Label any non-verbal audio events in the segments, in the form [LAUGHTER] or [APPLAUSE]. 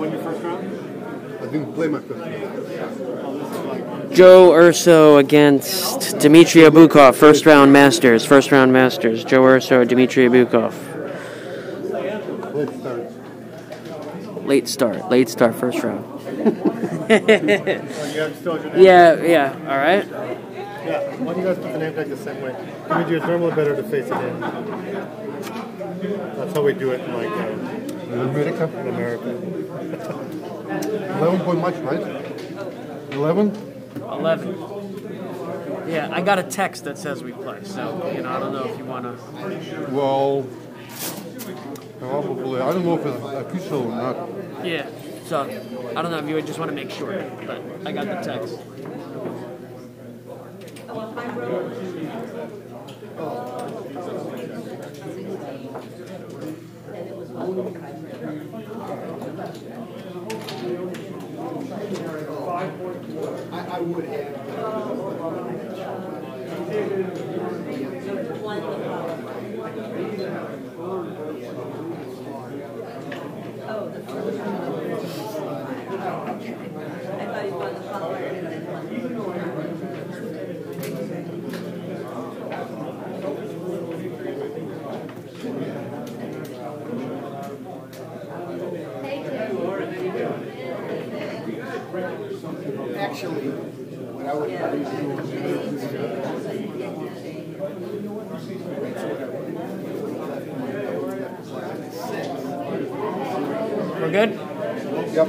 won your first round? I didn't play my first round. Joe Urso against Dmitriy Obukhov, first round Masters. First round Masters. Joe Urso, Dmitriy Obukhov. Let's start. Late start. Late start. First round. Oh, you have still [LAUGHS] your name? Yeah, yeah. All right. Yeah. Why don't you guys put the name tag the same way? Can we do it normal or better to face it in? That's how we do it in like uh, In America, in America. 11 point match, right? 11? 11. Yeah, I got a text that says we play, so, you know, I don't know if you want to. Well, probably. I don't know if it's official or not. Yeah, so, I don't know if you would just want to make sure, but I got the text. I, I would have. Oh, the. I thought he wanted the. Actually, what I would probably do is We're good? Yep.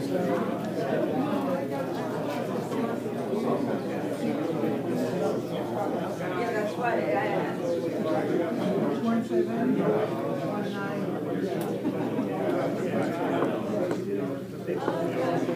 Thank So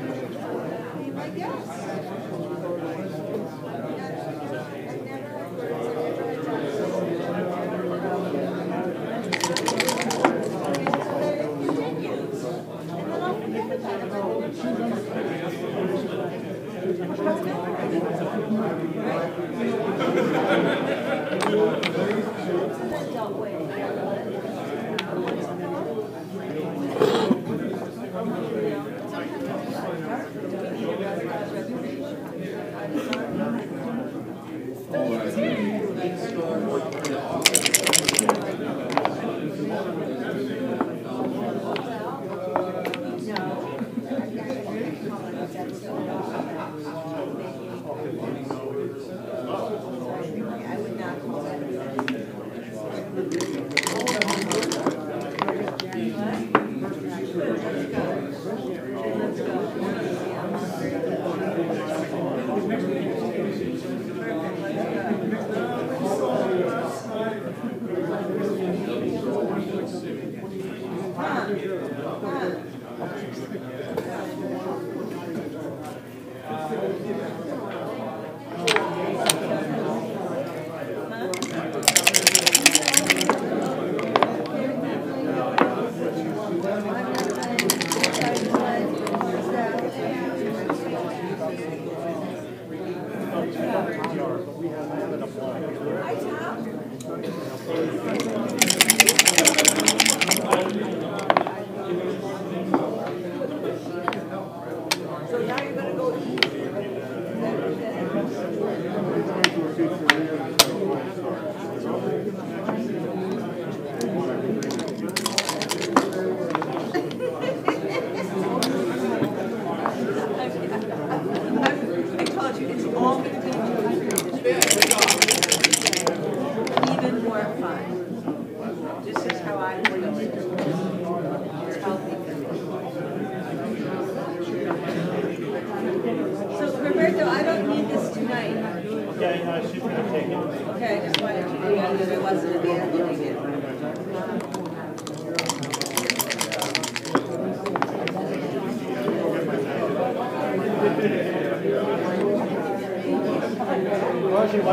Why did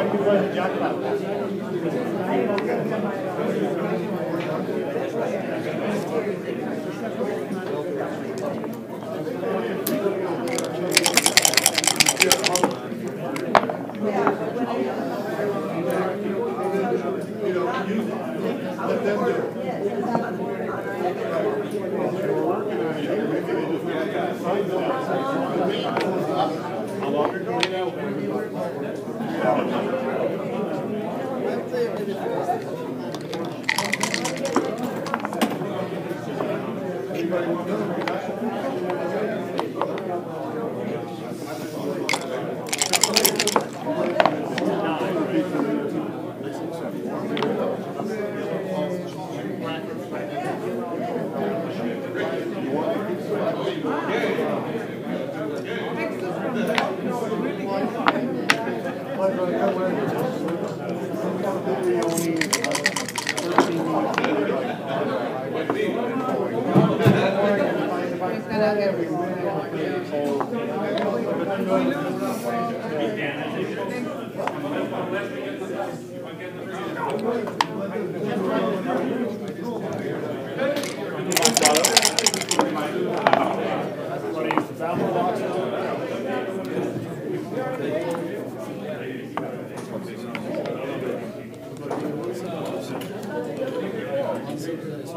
you.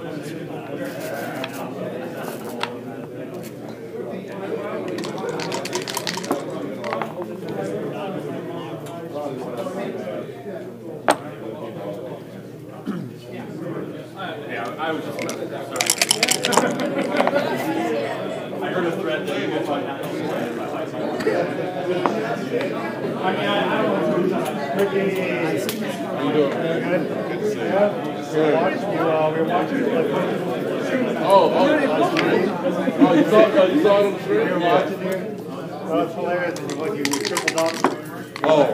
I mean, I, I don't know. How you doing? Good. Good to see you. We're watching you, uh, we're watching you. like, Oh, oh, oh, you saw, oh, you saw it on the stream? were Yeah. watching you. Oh, it's hilarious. What you tripled up. Oh,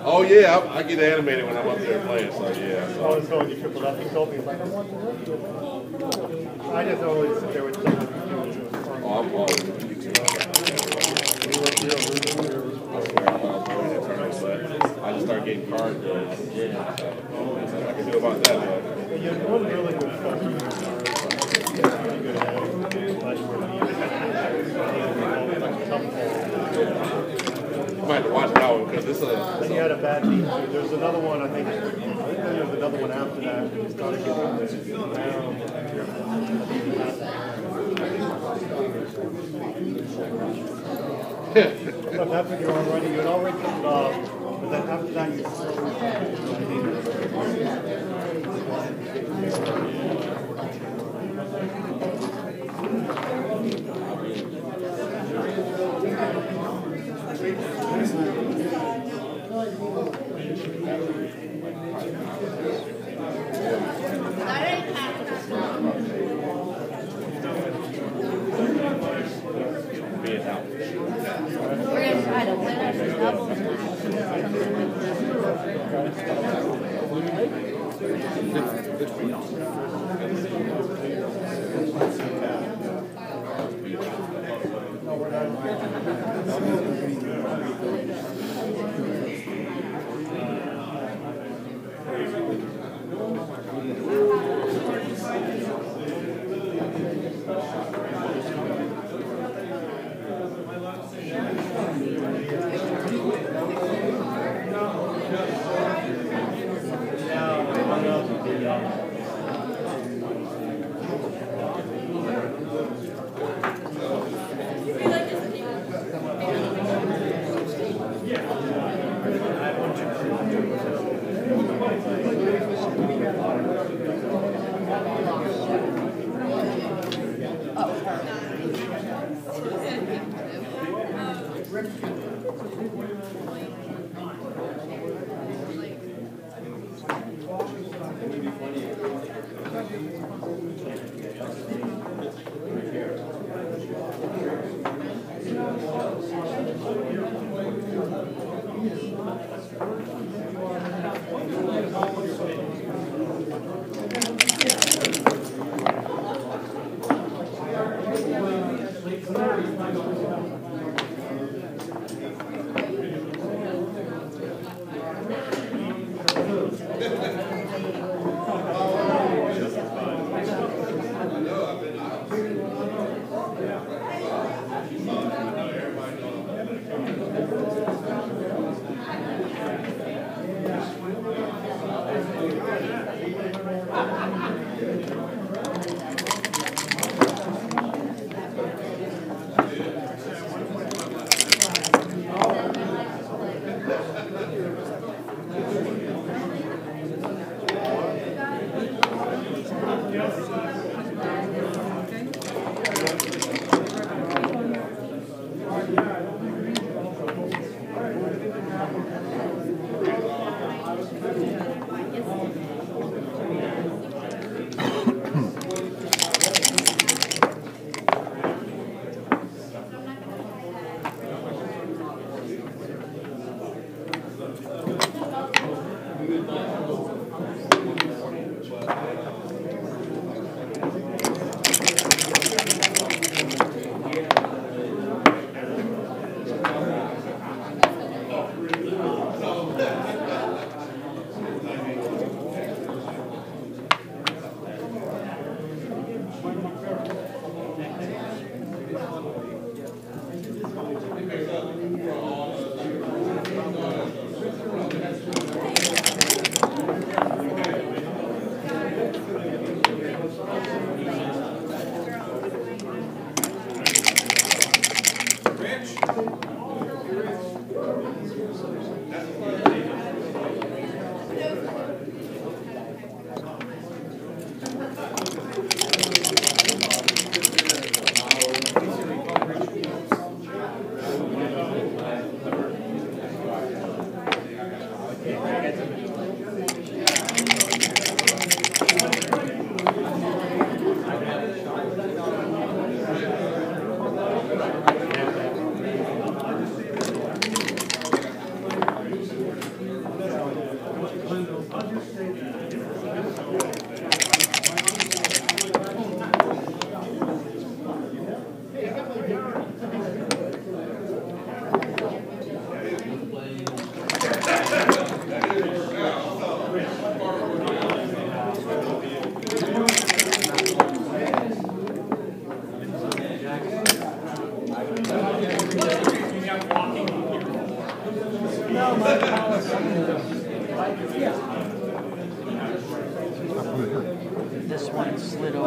oh yeah, I, I get animated when I'm up there playing, so yeah. Oh, so when you tripled up, he told me. Like, I just always sit there with someone who's doing it. It's fun. Oh, I'm always. I just started getting card bills. Nothing I can do about that, but You're doing really good stuff. You're really good at it. Like, I might watch that one because this is Then you had a bad beat. There's another one, I think, I think there was another one after that. You started getting, but that's when you were already, you had already tripled up, but then after that you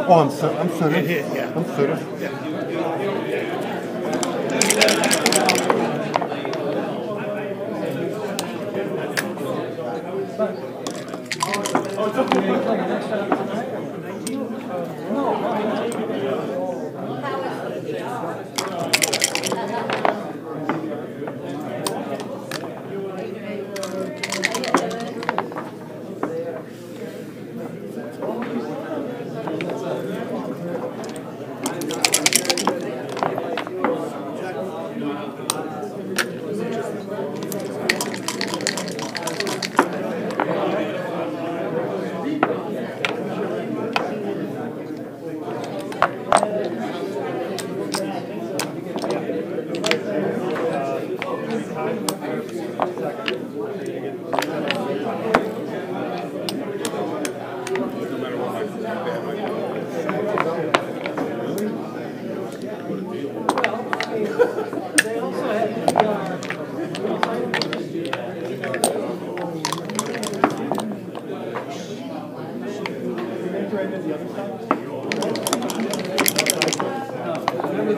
Oh, I'm sorry. I'm sorry. Yeah, yeah. I'm sorry. Yeah.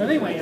Anyway,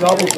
double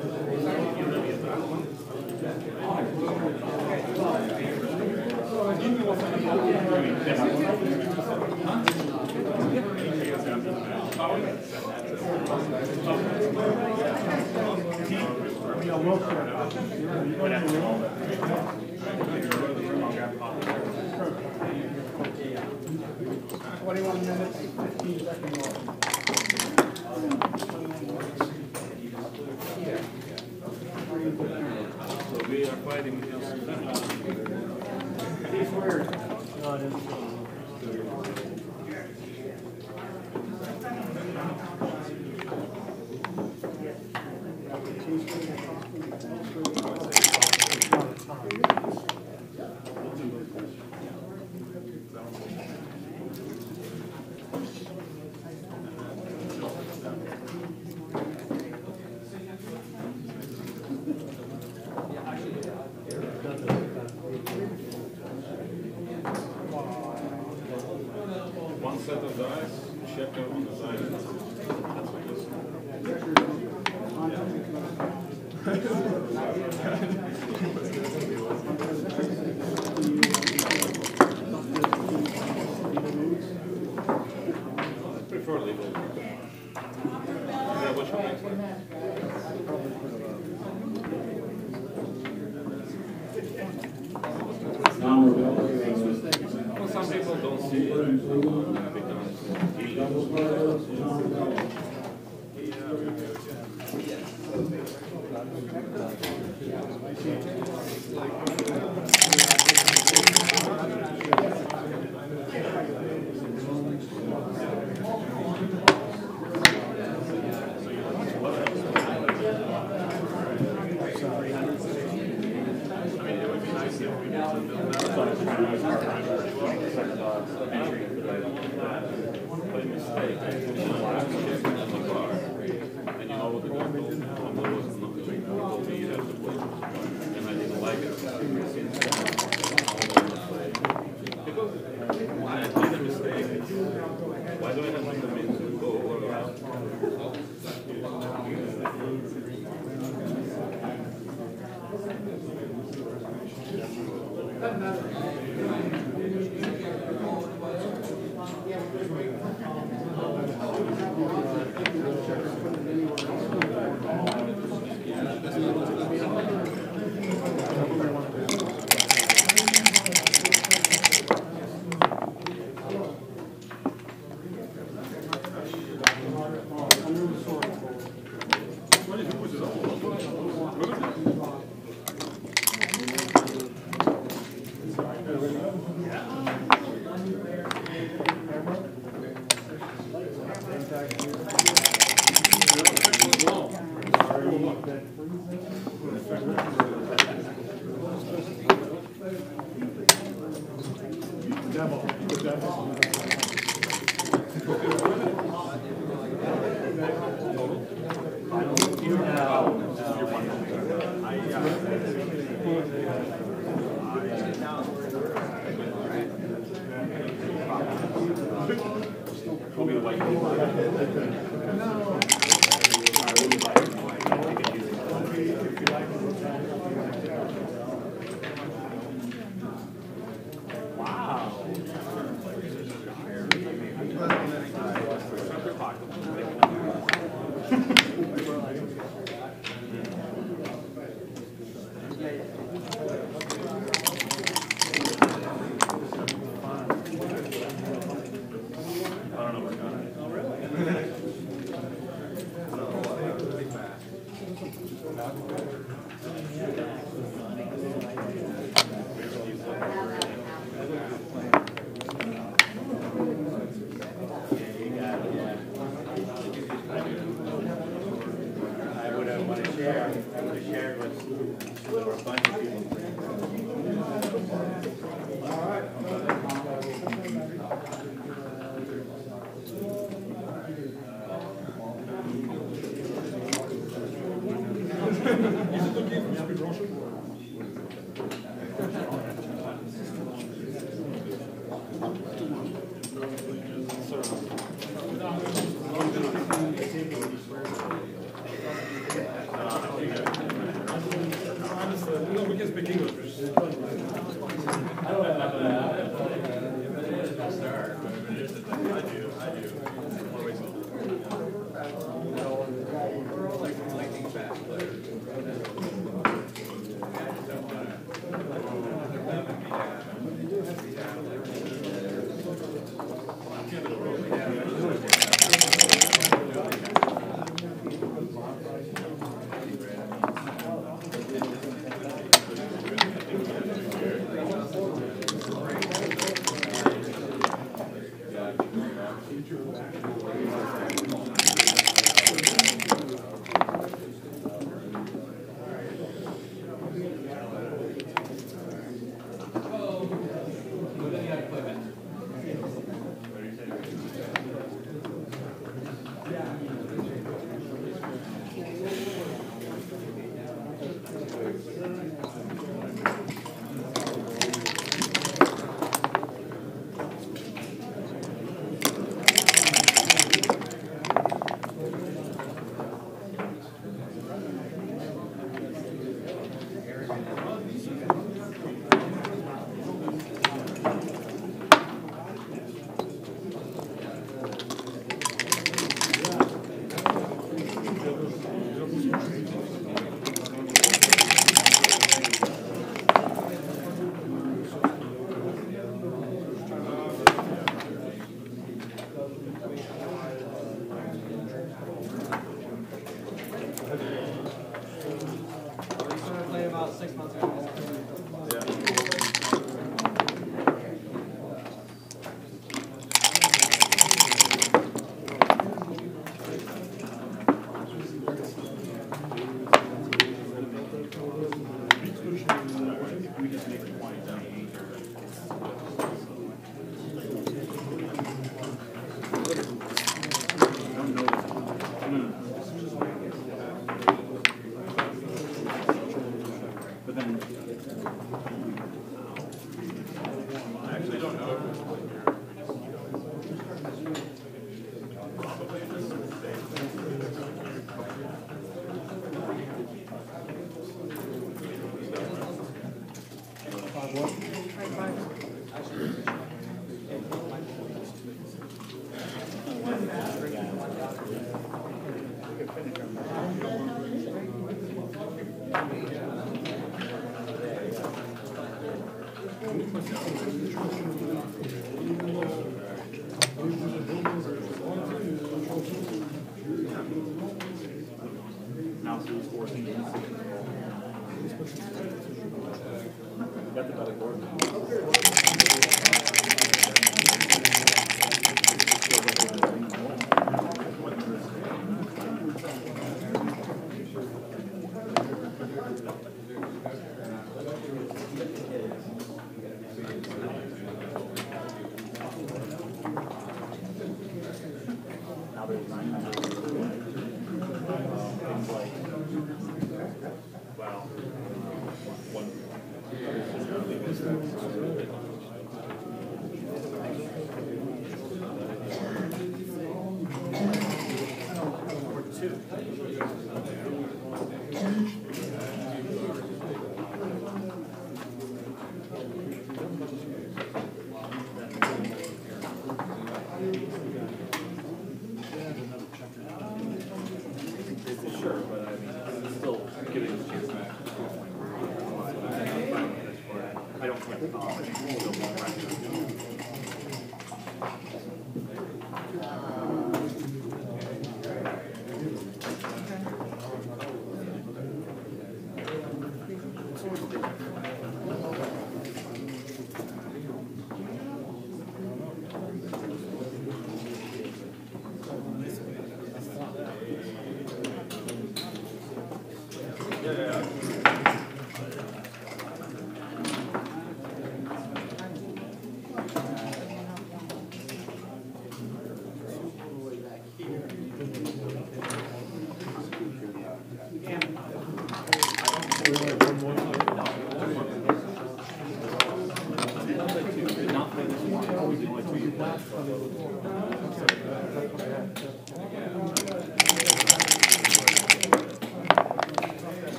Twenty-one minutes, fifteen seconds.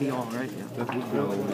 Be all, right? Yeah. That would be all right.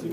So,